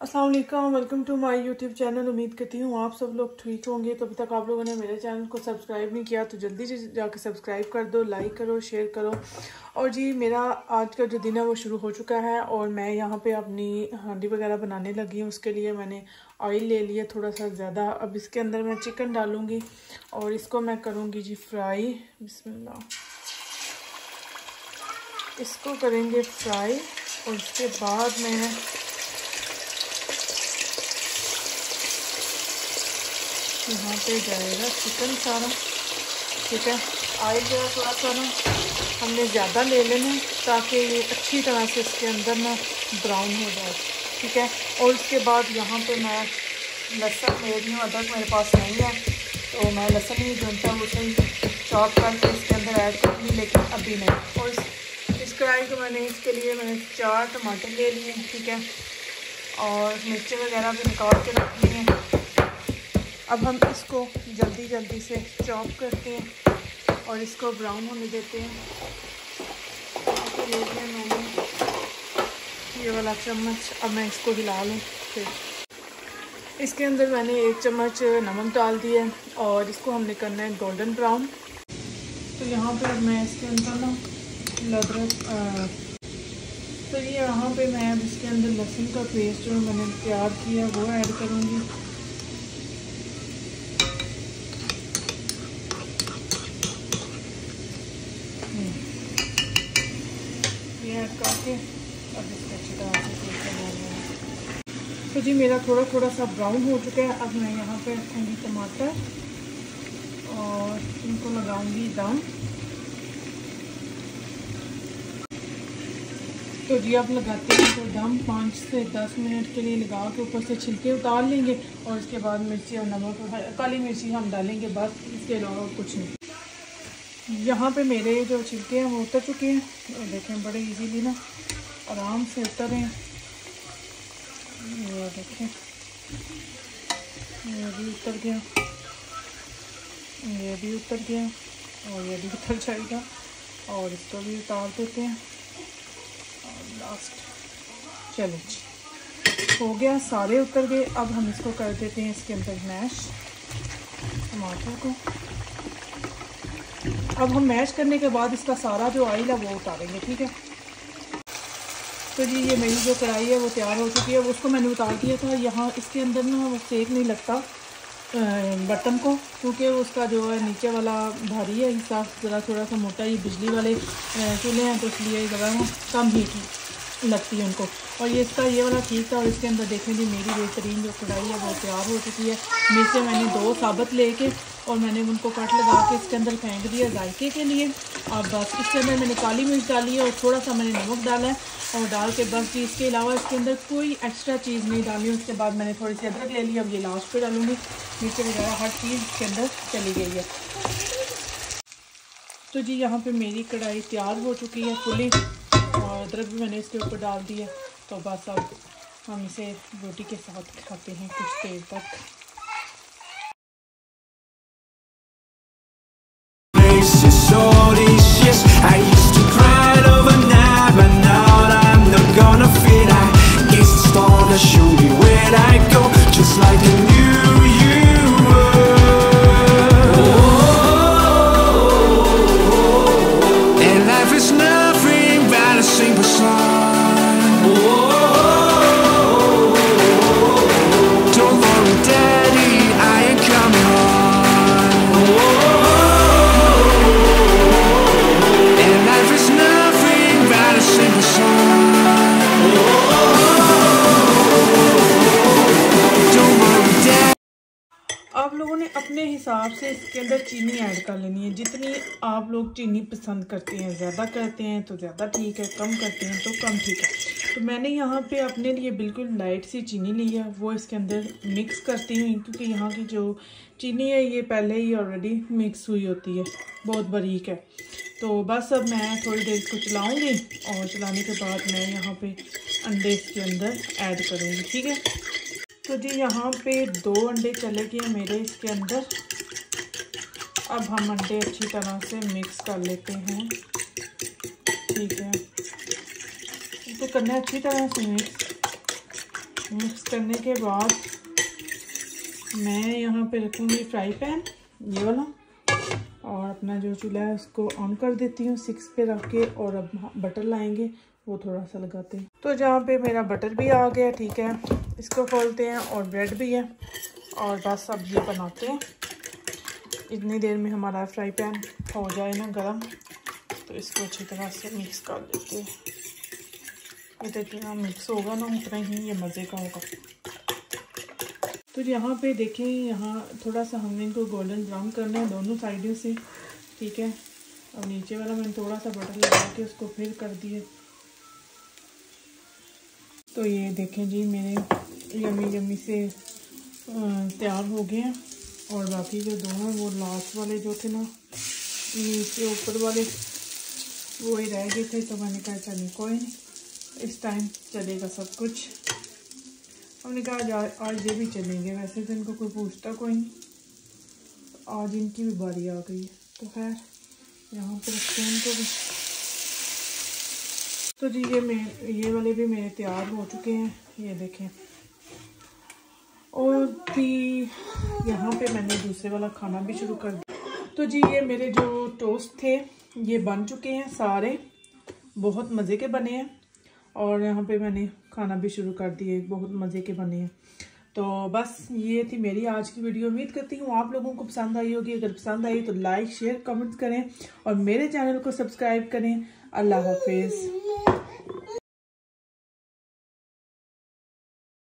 Aslam welcome to my YouTube channel उम्मीद करती हूँ आप सब लोग ठीक होंगे। तो अभी तक आप लोगों ने मेरे चैनल को सब्सक्राइब नहीं किया तो जल्दी से जाकर सब्सक्राइब कर दो लाइक करो शेयर करो। और जी, मेरा आज का जो दिन है, वो शुरू हो चुका है और मैं यहाँ पे अपनी हांडी वगैरह बनाने लगी हूँ। उसके लिए मैंने ऑयल ले लिया थोड़ा सा ज़्यादा। अब इसके अंदर मैं चिकन डालूँगी और इसको मैं करूँगी जी फ्राई बिस्मिल्लाह। इसको करेंगे फ्राई और उसके बाद मैं यहाँ पे जाएगा चिकन सारा। ठीक है? ऑयल जो है थोड़ा सा ना, हमने ज़्यादा ले लेना ताकि ये अच्छी तरह से इसके अंदर ना ब्राउन हो जाए। ठीक है? और उसके बाद यहाँ पे मैं लहसुन ले रही हूँ, अदरक मेरे पास नहीं है तो मैं लहसुन ही भूनता हूँ, उसे चॉप करके इसके अंदर ऐड करूँगी लेकिन अभी नहीं। और इस इस कढ़ाई को मैंने, इसके लिए मैंने चार टमाटर ले लिए ठीक है? और मिर्ची वगैरह भी निकाल के रख ली हैं। अब हम इसको जल्दी जल्दी से चॉप करते हैं और इसको ब्राउन होने देते हैं। मैंने ये वाला चम्मच अब मैं इसको हिला लूँ फिर। इसके अंदर मैंने एक चम्मच नमक डाल दिया और इसको हमने करना है गोल्डन ब्राउन तो यहाँ पर मैं इसके अंदर ना अदरक तो ये यहाँ पे मैं अब इसके अंदर लहसुन का पेस्ट जो मैंने तैयार किया वो ऐड करूँगी। ऐड करके अब इसको अच्छी तरह से तो जी, मेरा थोड़ा थोड़ा सा ब्राउन हो चुका है। अब मैं यहाँ पर रखूँगी टमाटर और इनको लगाऊँगी दम तो जी आप लगाते हैं तो दम पाँच से दस मिनट के लिए लगा के ऊपर से छिलके उतार लेंगे और इसके बाद मिर्ची और नमक काली मिर्ची हम डालेंगे, बस इसके अलावा कुछ नहीं। यहाँ पे मेरे जो छिलके हैं वो उतर चुके हैं। और देखें, बड़े इजीली ना, आराम से उतर। हैं ये देखें, ये भी उतर गया। ये भी उतर गया। और ये भी उतर जाएगा। और इसको भी उतार देते हैं। और लास्ट चलो हो गया, सारे उतर गए। अब हम इसको कर देते हैं इसके अंदर मैश टमाटर को। अब हम मैश करने के बाद इसका सारा जो ऑयल है वो उतारेंगे, ठीक है? तो जी, ये मेरी जो कढ़ाई है वो तैयार हो चुकी है। उसको मैंने उतार दिया था। यहाँ इसके अंदर ना वो सेक नहीं लगता बर्तन को, क्योंकि उसका जो है नीचे वाला भारी है हिस्सा ज़रा थोड़ा सा मोटा ही बिजली वाले चूल्हे हैं तो इसलिए ज़रा कम हीट लगती है उनको। और ये इसका ये वाला ठीक था, और इसके अंदर देखें जी, मेरी बेहतरीन जो कढ़ाई है वो तैयार हो चुकी है। नीचे मैंने दो साबत लेके और मैंने उनको कट लगा के इसके अंदर फेंक दिया जायके के लिए। और बस इसके अंदर मैंने काली मिर्च डाली है और थोड़ा सा मैंने नमक डाला है और डाल के बस जी इसके अलावा इसके अंदर कोई एक्स्ट्रा चीज़ नहीं डाली उसके बाद मैंने थोड़ी सी अदरक ले ली, अब ये लास्ट पे डालूँगी। नीचे वगैरह हर चीज़ इसके अंदर चली गई है। तो जी यहाँ पे मेरी कढ़ाई तैयार हो चुकी है फुली और अदरक भी मैंने इसके ऊपर डाल दी है। तो बस अब हम इसे रोटी के साथ खाते हैं कुछ देर तक। अपने हिसाब से इसके अंदर चीनी ऐड कर लेनी है। जितनी आप लोग चीनी पसंद करते हैं, ज़्यादा करते हैं तो ज़्यादा ठीक है, कम करते हैं तो कम ठीक है। तो मैंने यहाँ पे अपने लिए बिल्कुल लाइट सी चीनी ली है, वो इसके अंदर मिक्स करती हूँ, क्योंकि यहाँ की जो चीनी है, ये पहले ही ऑलरेडी मिक्स हुई होती है, बहुत बारीक है। तो बस अब मैं थोड़ी देर इसको चलाऊँगी और चलाने के बाद मैं यहाँ पर अंडे इसके अंदर ऐड करूँगी, ठीक है? तो जी यहाँ पे दो अंडे चले गए मेरे इसके अंदर। अब हम अंडे अच्छी तरह से मिक्स कर लेते हैं। ठीक है। इसको करना अच्छी तरह से मिक्स मिक्स करने के बाद मैं यहाँ पे रखूँगी फ्राई पैन ये वाला। और अपना जो चूल्हा है उसको ऑन कर देती हूँ सिक्स पे रख के और अब बटर लाएँगे, वो थोड़ा सा लगाते हैं। तो जहाँ पे मेरा बटर भी आ गया, ठीक है। इसको खोलते हैं और ब्रेड भी है और बस अब ये बनाते हैं। इतनी देर में हमारा फ्राई पैन हो जाए ना गरम तो इसको अच्छी तरह से मिक्स कर देते हैं। ये जितना मिक्स होगा ना, उतना ही ये मज़े का होगा। तो यहाँ पे देखें, यहाँ थोड़ा सा हमने इनको गोल्डन ब्राउन करना है दोनों साइडों से, ठीक है? अब नीचे वाला मैंने थोड़ा सा बटर लगा के उसको फिर कर दिए तो ये देखें जी, मेरे यमी यमी से तैयार हो गए हैं। और बाकी जो दो हैं, वो लास्ट वाले जो थे ना नीचे ऊपर वाले, वो ही रह गए थे। तो मैंने कहा चलिए कोई नहीं, इस टाइम चलेगा सब कुछ। हमने कहा, आज आज ये भी चलेंगे। वैसे तो इनको कोई पूछता कोई नहीं। तो आज इनकी भी बारी आ गई है। तो खैर, यहाँ पर रखते हैं इनको भी। तो जी, ये मैं, ये वाले भी मेरे तैयार हो चुके हैं। ये देखें। भी यहाँ पे मैंने दूसरे वाला खाना भी शुरू कर दिया। तो जी, ये मेरे जो टोस्ट थे, ये बन चुके हैं सारे। बहुत मज़े के बने हैं। और यहाँ पे मैंने खाना भी शुरू कर दिए, बहुत मज़े के बने हैं। तो बस ये थी मेरी आज की वीडियो। उम्मीद करती हूँ आप लोगों को पसंद आई होगी। अगर पसंद आई तो लाइक शेयर कमेंट करें। और मेरे चैनल को सब्सक्राइब करें। अल्लाह हाफिज़।